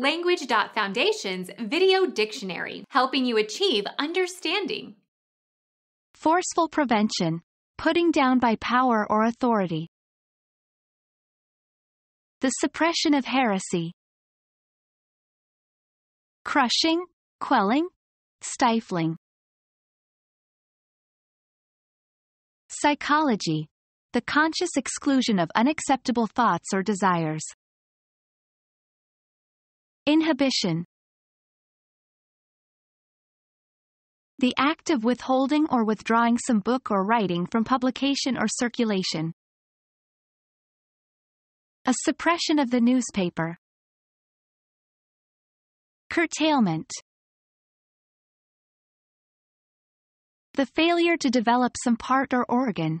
Language.Foundation's Video Dictionary, helping you achieve understanding. Forceful prevention, putting down by power or authority. The suppression of heresy. Crushing, quelling, stifling. Psychology. The conscious exclusion of unacceptable thoughts or desires. Inhibition. The act of withholding or withdrawing some book or writing from publication or circulation. A suppression of the newspaper. Curtailment. The failure to develop some part or organ.